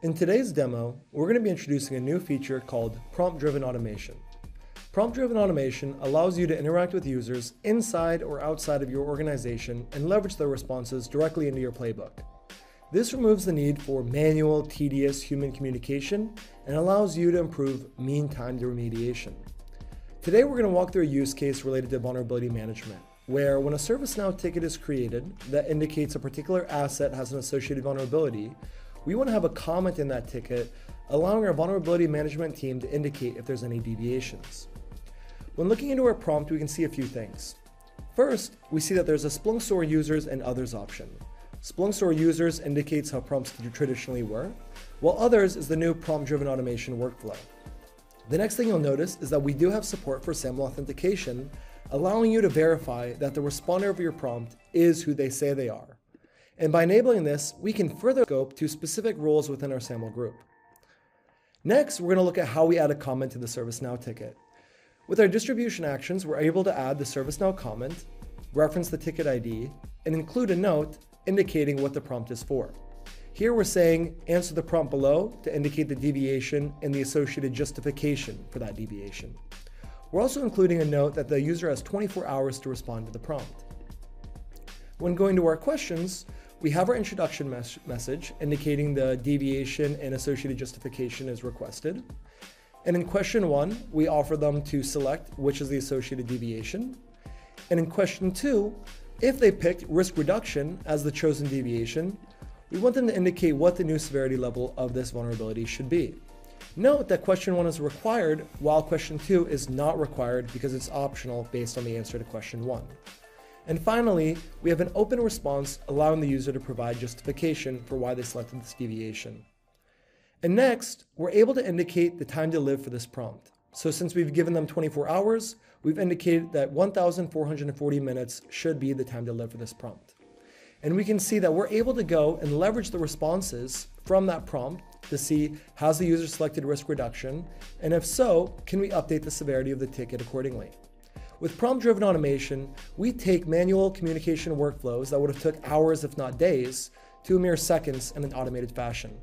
In today's demo, we're going to be introducing a new feature called prompt-driven automation. Prompt-driven automation allows you to interact with users inside or outside of your organization and leverage their responses directly into your playbook. This removes the need for manual, tedious human communication and allows you to improve mean time to remediation. Today, we're going to walk through a use case related to vulnerability management, where when a ServiceNow ticket is created that indicates a particular asset has an associated vulnerability, we want to have a comment in that ticket allowing our vulnerability management team to indicate if there's any deviations. When looking into our prompt, we can see a few things. First, we see that there's a Splunk SOAR users and others option. Splunk SOAR users indicates how prompts traditionally were, while others is the new prompt-driven automation workflow. The next thing you'll notice is that we do have support for SAML authentication, allowing you to verify that the responder of your prompt is who they say they are. And by enabling this, we can further scope to specific roles within our SAML group. Next, we're going to look at how we add a comment to the ServiceNow ticket. With our distribution actions, we're able to add the ServiceNow comment, reference the ticket ID, and include a note indicating what the prompt is for. Here we're saying answer the prompt below to indicate the deviation and the associated justification for that deviation. We're also including a note that the user has 24 hours to respond to the prompt. When going to our questions, we have our introduction mes message indicating the deviation and associated justification is requested. And in question one, we offer them to select which is the associated deviation. And in question two, if they picked risk reduction as the chosen deviation, we want them to indicate what the new severity level of this vulnerability should be. Note that question one is required while question two is not required because it's optional based on the answer to question one. And finally, we have an open response allowing the user to provide justification for why they selected this deviation. And next, we're able to indicate the time to live for this prompt. So since we've given them 24 hours, we've indicated that 1,440 minutes should be the time to live for this prompt. And we can see that we're able to go and leverage the responses from that prompt to see has the user selected risk reduction, and if so, can we update the severity of the ticket accordingly. With prompt-driven automation, we take manual communication workflows that would have took hours, if not days, to a mere seconds in an automated fashion.